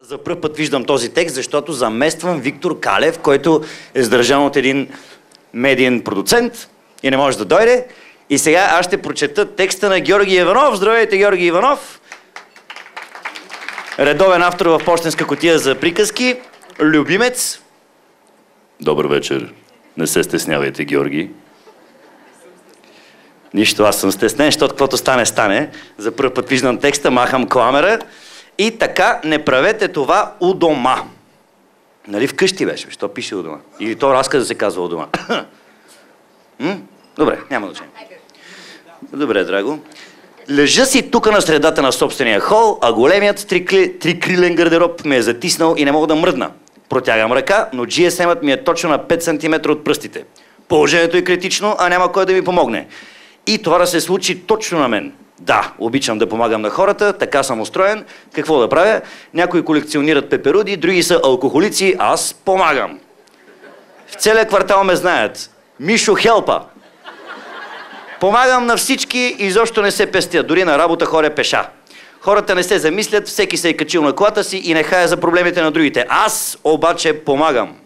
За първ път виждам този текст, защото замествам Виктор Калев, който е сдържан от един медиен продуцент и не може да дойде. И сега аз ще прочета текста на Георги Иванов. Здравейте, Георги Иванов! Редовен автор в почтенска котия за приказки. Любимец. Добър вечер. Не се стеснявайте, Георги. Нищо, аз съм стеснен, защото каквото стане, стане. За първ път виждам текста, махам кламера. И така, не правете това у дома. Нали вкъщи беше? Що пише у дома? Или то разказ да се казва у дома? Добре, няма значение. Добре, драго. Лежа си тук на средата на собствения хол, а големият трикли, трикрилен гардероб ме е затиснал и не мога да мръдна. Протягам ръка, но GSM-ът ми е точно на 5 см от пръстите. Положението е критично, а няма кой да ми помогне. И това да се случи точно на мен. Да, обичам да помагам на хората, така съм устроен. Какво да правя? Някои колекционират пеперуди, други са алкохолици, аз помагам. В целия квартал ме знаят. Мишо Хелпа. Помагам на всички и изобщо не се пестя. Дори на работа хоря пеша. Хората не се замислят, всеки се е качил на колата си и не хая за проблемите на другите. Аз обаче помагам.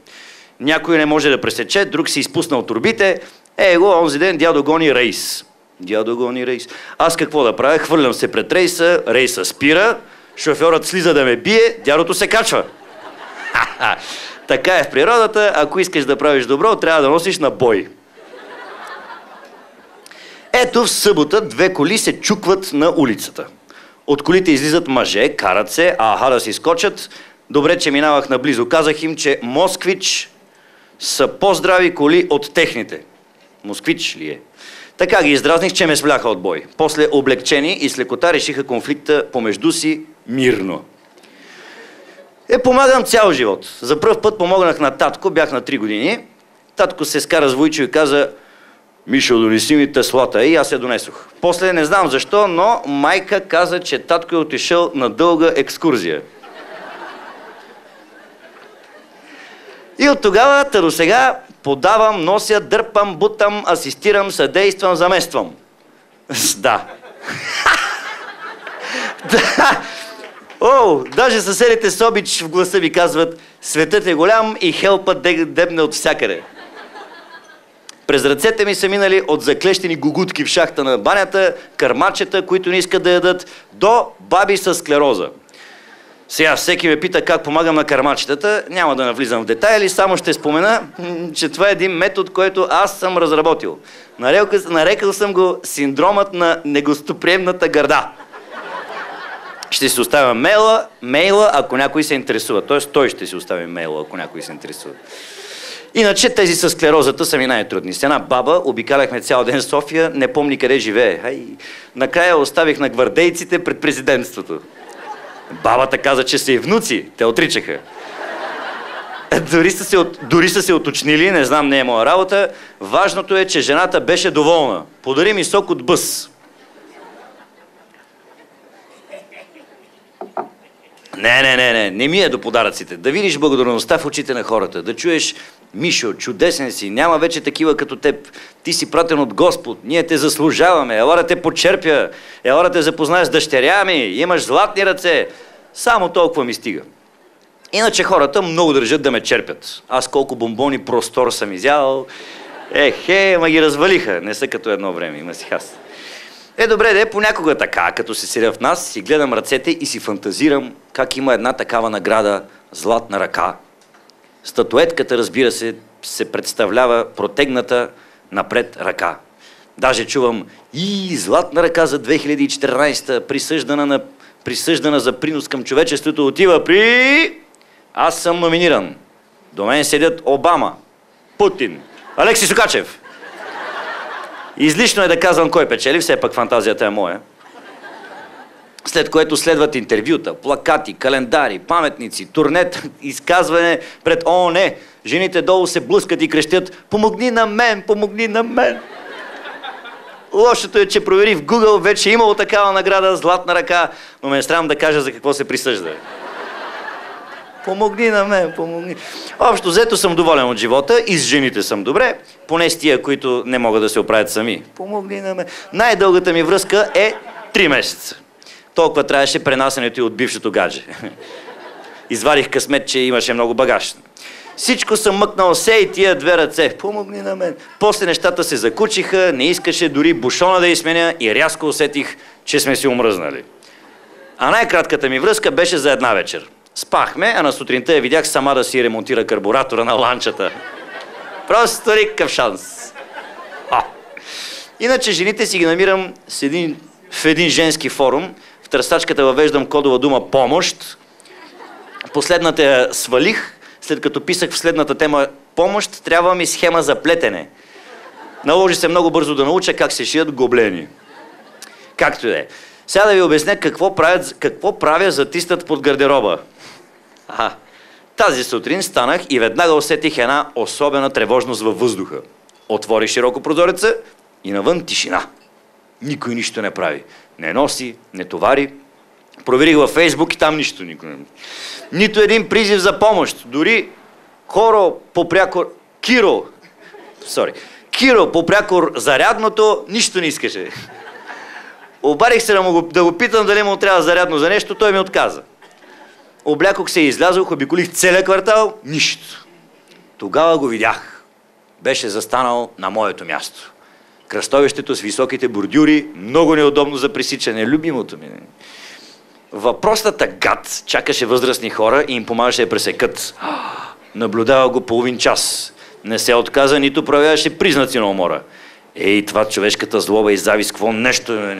Някой не може да пресече, друг си изпуснал турбите. Е, го, онзи ден дядо гони рейс. Дядо гони рейс. Аз какво да правя? Хвърлям се пред рейса, рейса спира, шофьорът слиза да ме бие, дядото се качва. така е в природата, ако искаш да правиш добро, трябва да носиш на бой. Ето в събота две коли се чукват на улицата. От колите излизат мъже, карат се, аха да си скочат. Добре, че минавах наблизо. Казах им, че Москвич са по-здрави коли от техните. Москвич ли е? Така ги издразних, че ме свляха от бой. После облегчени и с лекота решиха конфликта помежду си мирно. Е, помагам цял живот. За първ път помогнах на татко, бях на 3 години. Татко се скара с Войчо и каза, Мишо, донеси ми теслата. И аз я донесох. После не знам защо, но майка каза, че татко е отишъл на дълга екскурзия. И от тогава, та до сега, подавам, нося, дърпам, бутам, асистирам, съдействам, замествам. да. да. О, даже съседите с обич в гласа ви казват, светът е голям и хелпът дебне от всякъде. През ръцете ми са минали от заклещени гугутки в шахта на банята, кърмачета, които не искат да ядат, до баби с склероза. Сега всеки ме пита как помагам на кармачетата. Няма да навлизам в детайли, само ще спомена, че това е един метод, който аз съм разработил. Нарекал, нарекал съм го синдромът на негостоприемната гърда. Ще си оставя мейла, мейла, ако някой се интересува. Тоест той ще си остави мейла, ако някой се интересува. Иначе тези с склерозата са ми най-трудни. С една баба обикаляхме цял ден София, не помни къде живее. Ай, накрая оставих на гвардейците пред президентството. Бабата каза, че са и внуци. Те отричаха. Дори са, се, дори са се уточнили, не знам, не е моя работа. Важното е, че жената беше доволна. Подари ми сок от бъс. Не, не, не, не, не ми е до подаръците. Да видиш благодарността в очите на хората, да чуеш, Мишо, чудесен си, няма вече такива като теб. Ти си пратен от Господ, ние те заслужаваме, ела да те почерпя, ела да те запознаеш с дъщеря ми, имаш златни ръце. Само толкова ми стига. Иначе хората много държат да ме черпят. Аз колко бомбони простор съм изял. Ехе, ма ги развалиха. Не са като едно време, има си аз. Е, добре, де, понякога така, като се седя в нас, си гледам ръцете и си фантазирам как има една такава награда, златна ръка. Статуетката, разбира се, се представлява протегната напред ръка. Даже чувам и златна ръка за 2014, присъждана, на, присъждана за принос към човечеството, отива при... Аз съм номиниран. До мен седят Обама, Путин, Алекси Сукачев. Излишно е да казвам кой печели, все пак фантазията е моя. След което следват интервюта, плакати, календари, паметници, турнет, изказване пред ООН. Жените долу се блъскат и крещят «Помогни на мен! Помогни на мен!» Лошото е, че провери в Google, вече е имало такава награда, златна ръка, но ме е срам да кажа за какво се присъжда. Помогни на мен, помогни. Общо взето съм доволен от живота и с жените съм добре, поне с тия, които не могат да се оправят сами. Помогни на мен. Най-дългата ми връзка е 3 месеца. Толкова трябваше пренасенето и от бившото гадже. Извадих късмет, че имаше много багаж. Всичко съм мъкнал се и тия две ръце. Помогни на мен. После нещата се закучиха, не искаше дори бушона да изменя и рязко усетих, че сме си умръзнали. А най-кратката ми връзка беше за една вечер. Спахме, а на сутринта я видях сама да си ремонтира карбуратора на ланчата. Просто никакъв шанс. А. Иначе жените си ги намирам с един, в един женски форум. В търсачката въвеждам кодова дума помощ. Последната я свалих, след като писах в следната тема помощ, трябва ми схема за плетене. Наложи се много бързо да науча как се шият гоблени. Както и да е. Сега да ви обясня какво, правят, какво правя затиснат под гардероба. Аха. Тази сутрин станах и веднага усетих една особена тревожност във въздуха. Отворих широко прозореца и навън тишина. Никой нищо не прави. Не носи, не товари. Проверих във Фейсбук и там нищо никой не... Нито един призив за помощ. Дори Хоро по прякор... Киро, sorry, Киро по прякор зарядното, нищо не искаше. Обарих се да, му да го питам дали му трябва зарядно за нещо, той ми отказа. Облякох се и излязох, обиколих целият квартал, нищо. Тогава го видях. Беше застанал на моето място. Кръстовището с високите бордюри, много неудобно за пресичане, любимото ми. Въпросната гад чакаше възрастни хора и им помагаше да пресекат. Наблюдава го половин час. Не се отказа, нито проявяваше признаци на умора. Ей, това човешката злоба и завист, какво нещо.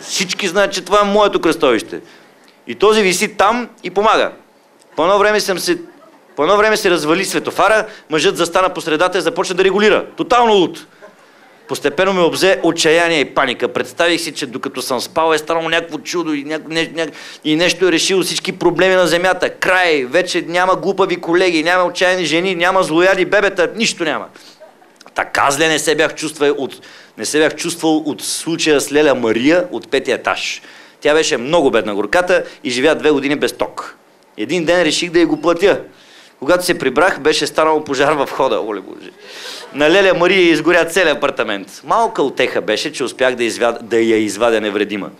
Всички знаят, че това е моето кръстовище. И този виси там и помага. По едно време съм се по едно време се развали светофара, мъжът застана по средата и започна да регулира. Тотално луд. Постепенно ме обзе отчаяние и паника. Представих си, че докато съм спал е станало някакво чудо и, ня... Не... Ня... и нещо е решило всички проблеми на земята. Край, вече няма глупави колеги, няма отчаяни жени, няма злояди бебета, нищо няма. Така зле не се бях чувствал от, не се бях чувствал от случая с Леля Мария от петия етаж. Тя беше много бедна горката и живя две години без ток. Един ден реших да я го платя. Когато се прибрах, беше станал пожар в входа. Оле Боже. На Леля Мария изгоря целият апартамент. Малка отеха беше, че успях да, извяд... да я извадя невредима.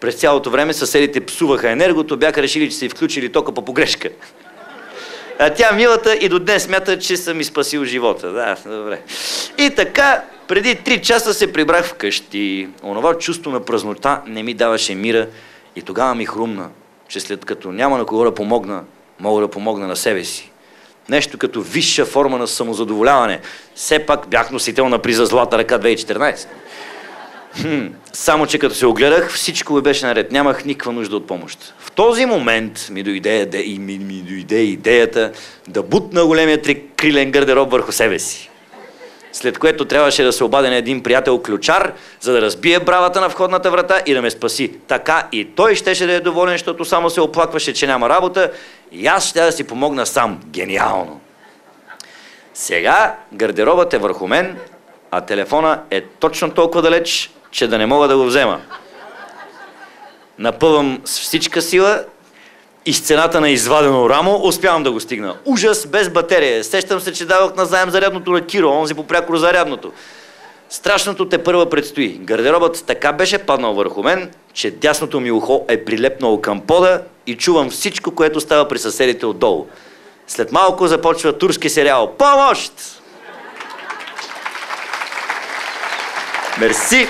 През цялото време съседите псуваха енергото, бяха решили, че са включили тока по погрешка. А тя милата и до днес смята, че съм ми спасил живота. Да, добре. И така, преди три часа се прибрах вкъщи. Онова чувство на празнота не ми даваше мира и тогава ми хрумна, че след като няма на кого да помогна, мога да помогна на себе си. Нещо като висша форма на самозадоволяване. Все пак бях носител на приза Злата ръка 2014. Хм, само, че като се огледах, всичко ми беше наред. Нямах никаква нужда от помощ. В този момент ми дойде, де, ми, ми дойде идеята да бутна големия крилен гардероб върху себе си. След което трябваше да се обаде на един приятел ключар, за да разбие бравата на входната врата и да ме спаси. Така и той щеше да е доволен, защото само се оплакваше, че няма работа и аз ще да си помогна сам. Гениално! Сега гардеробът е върху мен, а телефона е точно толкова далеч, че да не мога да го взема. Напъвам с всичка сила и с цената на извадено рамо успявам да го стигна. Ужас без батерия. Сещам се, че давах на заем зарядното на Киро, онзи по прякор зарядното. Страшното те първа предстои. Гардеробът така беше паднал върху мен, че дясното ми ухо е прилепнало към пода и чувам всичко, което става при съседите отдолу. След малко започва турски сериал. Помощ! Мерси!